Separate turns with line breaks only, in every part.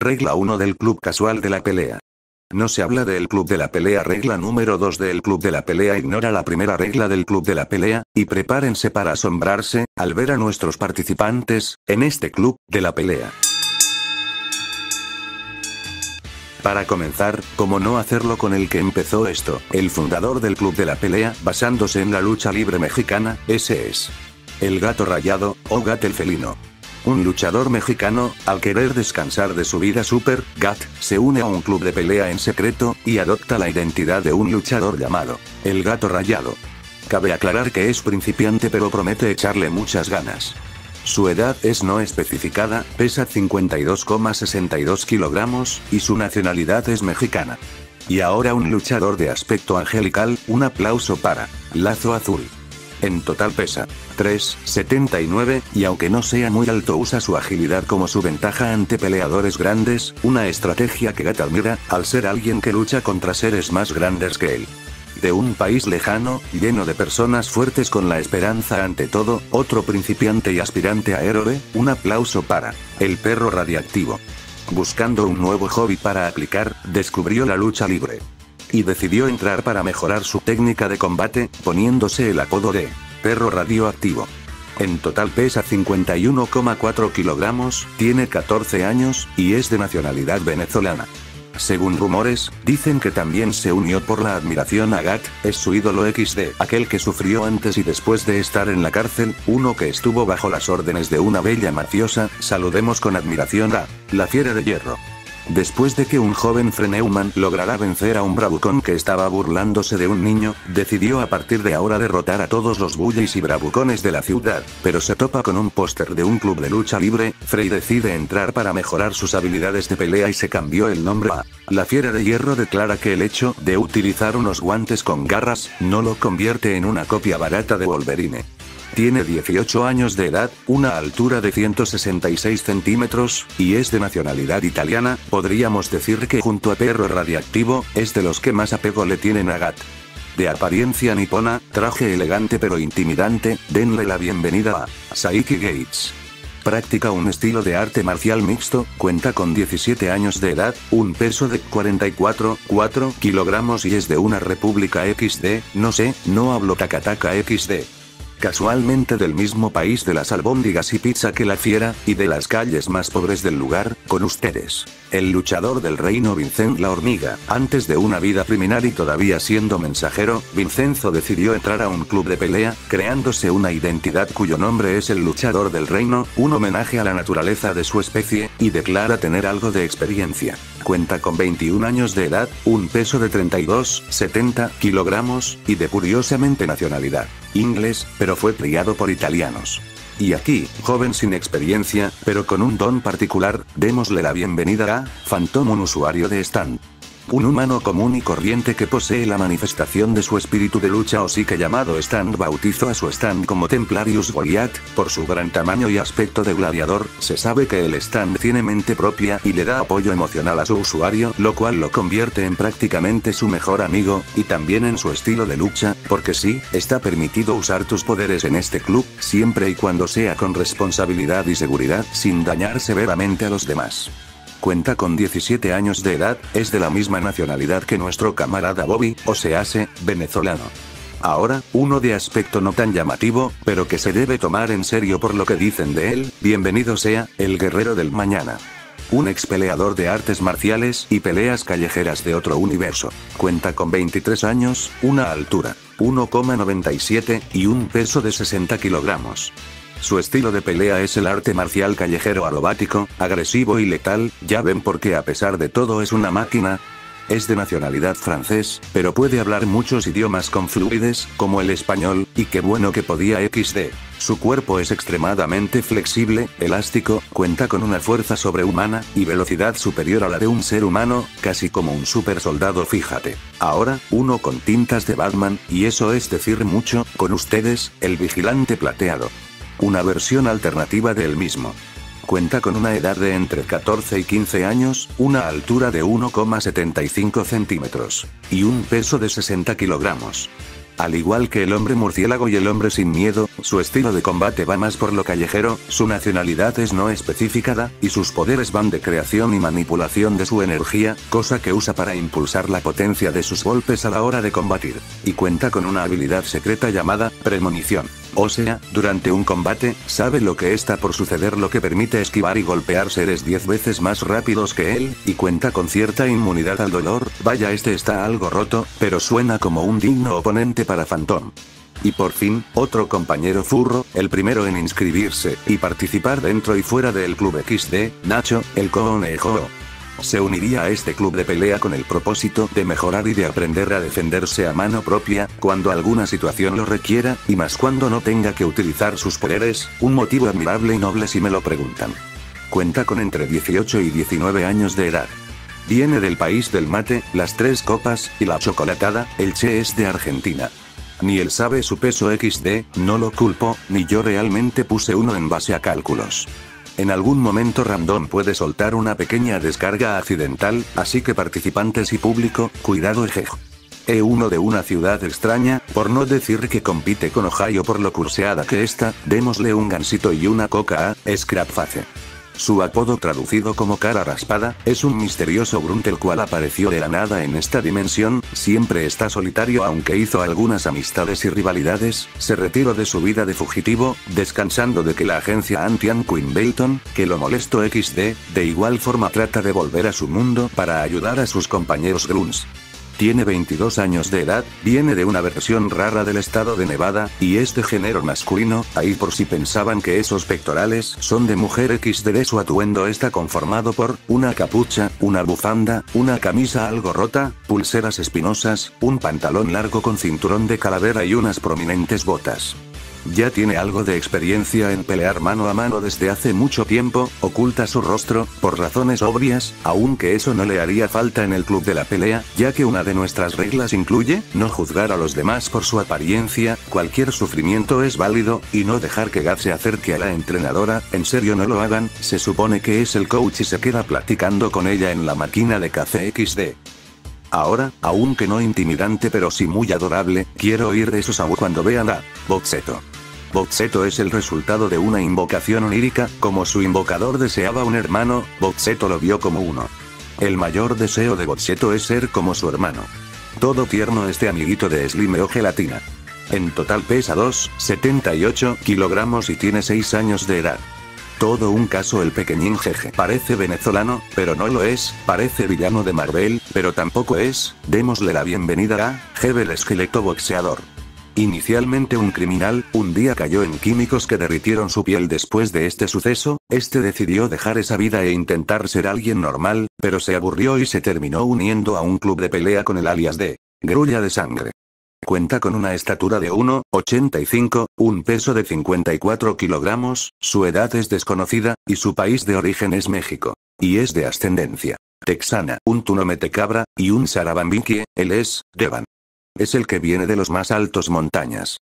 Regla 1 del Club Casual de la Pelea. No se habla del Club de la Pelea. Regla número 2 del Club de la Pelea. Ignora la primera regla del Club de la Pelea, y prepárense para asombrarse, al ver a nuestros participantes, en este Club, de la Pelea. Para comenzar, ¿cómo no hacerlo con el que empezó esto? El fundador del Club de la Pelea, basándose en la lucha libre mexicana, ese es. El gato rayado, o gat el felino. Un luchador mexicano, al querer descansar de su vida super, Gat, se une a un club de pelea en secreto, y adopta la identidad de un luchador llamado, el gato rayado. Cabe aclarar que es principiante pero promete echarle muchas ganas. Su edad es no especificada, pesa 52,62 kilogramos, y su nacionalidad es mexicana. Y ahora un luchador de aspecto angelical, un aplauso para Lazo Azul. En total pesa 3,79, y aunque no sea muy alto usa su agilidad como su ventaja ante peleadores grandes, una estrategia que Gat admira, al ser alguien que lucha contra seres más grandes que él. De un país lejano, lleno de personas fuertes con la esperanza ante todo, otro principiante y aspirante a héroe, un aplauso para el perro radiactivo. Buscando un nuevo hobby para aplicar, descubrió la lucha libre y decidió entrar para mejorar su técnica de combate, poniéndose el apodo de perro radioactivo. En total pesa 51,4 kilogramos, tiene 14 años, y es de nacionalidad venezolana. Según rumores, dicen que también se unió por la admiración a Gat, es su ídolo XD, aquel que sufrió antes y después de estar en la cárcel, uno que estuvo bajo las órdenes de una bella mafiosa, saludemos con admiración a, la fiera de hierro. Después de que un joven Freneuman lograra vencer a un bravucón que estaba burlándose de un niño, decidió a partir de ahora derrotar a todos los bullies y bravucones de la ciudad, pero se topa con un póster de un club de lucha libre, Frey decide entrar para mejorar sus habilidades de pelea y se cambió el nombre a La Fiera de Hierro declara que el hecho de utilizar unos guantes con garras, no lo convierte en una copia barata de Wolverine. Tiene 18 años de edad, una altura de 166 centímetros, y es de nacionalidad italiana, podríamos decir que junto a Perro Radiactivo, es de los que más apego le tienen a Gat. De apariencia nipona, traje elegante pero intimidante, denle la bienvenida a Saiki Gates. Practica un estilo de arte marcial mixto, cuenta con 17 años de edad, un peso de 44,4 kilogramos y es de una república XD, no sé, no hablo takataka XD casualmente del mismo país de las albóndigas y pizza que la fiera, y de las calles más pobres del lugar, con ustedes. El luchador del reino Vincent la hormiga. Antes de una vida criminal y todavía siendo mensajero, Vincenzo decidió entrar a un club de pelea, creándose una identidad cuyo nombre es el luchador del reino, un homenaje a la naturaleza de su especie, y declara tener algo de experiencia. Cuenta con 21 años de edad, un peso de 32, 70 kilogramos, y de curiosamente nacionalidad inglés, pero fue criado por italianos. Y aquí, joven sin experiencia, pero con un don particular, démosle la bienvenida a, Phantom un usuario de stand. Un humano común y corriente que posee la manifestación de su espíritu de lucha o que llamado Stand bautizó a su stand como Templarius Goliath, por su gran tamaño y aspecto de gladiador, se sabe que el stand tiene mente propia y le da apoyo emocional a su usuario, lo cual lo convierte en prácticamente su mejor amigo, y también en su estilo de lucha, porque sí, está permitido usar tus poderes en este club, siempre y cuando sea con responsabilidad y seguridad, sin dañar severamente a los demás. Cuenta con 17 años de edad, es de la misma nacionalidad que nuestro camarada Bobby, o sease, venezolano. Ahora, uno de aspecto no tan llamativo, pero que se debe tomar en serio por lo que dicen de él, bienvenido sea, el guerrero del mañana. Un ex peleador de artes marciales y peleas callejeras de otro universo. Cuenta con 23 años, una altura, 1,97, y un peso de 60 kilogramos. Su estilo de pelea es el arte marcial callejero arobático, agresivo y letal, ya ven por qué a pesar de todo es una máquina. Es de nacionalidad francés, pero puede hablar muchos idiomas con fluidez, como el español, y qué bueno que podía XD. Su cuerpo es extremadamente flexible, elástico, cuenta con una fuerza sobrehumana, y velocidad superior a la de un ser humano, casi como un super soldado fíjate. Ahora, uno con tintas de Batman, y eso es decir mucho, con ustedes, el vigilante plateado una versión alternativa del mismo. Cuenta con una edad de entre 14 y 15 años, una altura de 1,75 centímetros, y un peso de 60 kilogramos. Al igual que el hombre murciélago y el hombre sin miedo, su estilo de combate va más por lo callejero, su nacionalidad es no especificada, y sus poderes van de creación y manipulación de su energía, cosa que usa para impulsar la potencia de sus golpes a la hora de combatir. Y cuenta con una habilidad secreta llamada, premonición. O sea, durante un combate, sabe lo que está por suceder lo que permite esquivar y golpear seres 10 veces más rápidos que él, y cuenta con cierta inmunidad al dolor, vaya este está algo roto, pero suena como un digno oponente para Phantom. Y por fin, otro compañero furro, el primero en inscribirse, y participar dentro y fuera del club XD, Nacho, el conejo. Se uniría a este club de pelea con el propósito de mejorar y de aprender a defenderse a mano propia, cuando alguna situación lo requiera, y más cuando no tenga que utilizar sus poderes, un motivo admirable y noble si me lo preguntan. Cuenta con entre 18 y 19 años de edad. Viene del país del mate, las tres copas, y la chocolatada, el Che es de Argentina. Ni él sabe su peso XD, no lo culpo, ni yo realmente puse uno en base a cálculos. En algún momento random puede soltar una pequeña descarga accidental, así que participantes y público, cuidado ejejo. E1 de una ciudad extraña, por no decir que compite con Ohio por lo curseada que está, démosle un gansito y una coca a Scrapface. Su apodo traducido como cara raspada, es un misterioso grunt el cual apareció de la nada en esta dimensión, siempre está solitario aunque hizo algunas amistades y rivalidades, se retiró de su vida de fugitivo, descansando de que la agencia Antian Queen Belton, que lo molesto XD, de igual forma trata de volver a su mundo para ayudar a sus compañeros grunts. Tiene 22 años de edad, viene de una versión rara del estado de Nevada, y es de género masculino, ahí por si pensaban que esos pectorales son de mujer XD su atuendo está conformado por, una capucha, una bufanda, una camisa algo rota, pulseras espinosas, un pantalón largo con cinturón de calavera y unas prominentes botas. Ya tiene algo de experiencia en pelear mano a mano desde hace mucho tiempo, oculta su rostro, por razones obvias, aunque eso no le haría falta en el club de la pelea, ya que una de nuestras reglas incluye, no juzgar a los demás por su apariencia, cualquier sufrimiento es válido, y no dejar que Gaz se acerque a la entrenadora, en serio no lo hagan, se supone que es el coach y se queda platicando con ella en la máquina de café XD. Ahora, aunque no intimidante pero sí muy adorable, quiero oír de esos abu cuando vean a Boxeto. Boxeto es el resultado de una invocación onírica, como su invocador deseaba un hermano, Boxeto lo vio como uno. El mayor deseo de Boxeto es ser como su hermano. Todo tierno este amiguito de Slime o gelatina. En total pesa 2,78 kilogramos y tiene 6 años de edad. Todo un caso el pequeñín jeje. Parece venezolano, pero no lo es, parece villano de Marvel, pero tampoco es, démosle la bienvenida a, Jebe el esqueleto boxeador. Inicialmente un criminal, un día cayó en químicos que derritieron su piel después de este suceso, este decidió dejar esa vida e intentar ser alguien normal, pero se aburrió y se terminó uniendo a un club de pelea con el alias de Grulla de Sangre. Cuenta con una estatura de 1,85, un peso de 54 kilogramos, su edad es desconocida, y su país de origen es México. Y es de ascendencia texana, un tunometecabra, y un sarabambiquie, él es, Devan. Es el que viene de los más altos montañas.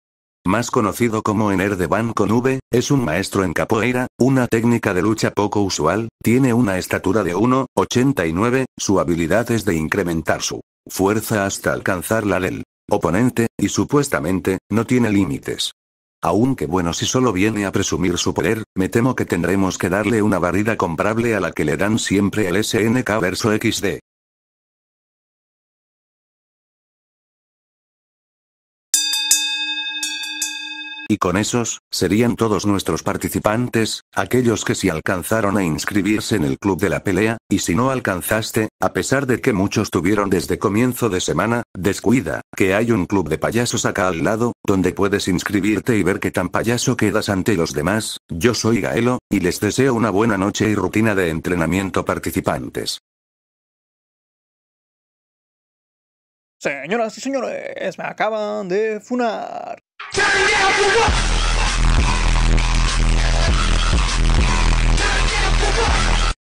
Más conocido como Ener de Van con V, es un maestro en capoeira, una técnica de lucha poco usual, tiene una estatura de 1,89, su habilidad es de incrementar su fuerza hasta alcanzar la del oponente, y supuestamente, no tiene límites. Aunque bueno si solo viene a presumir su poder, me temo que tendremos que darle una barrida comprable a la que le dan siempre el SNK verso XD. Y con esos, serían todos nuestros participantes, aquellos que sí alcanzaron a inscribirse en el club de la pelea, y si no alcanzaste, a pesar de que muchos tuvieron desde comienzo de semana, descuida, que hay un club de payasos acá al lado, donde puedes inscribirte y ver qué tan payaso quedas ante los demás, yo soy Gaelo, y les deseo una buena noche y rutina de entrenamiento participantes.
Señoras y señores, me acaban de funar.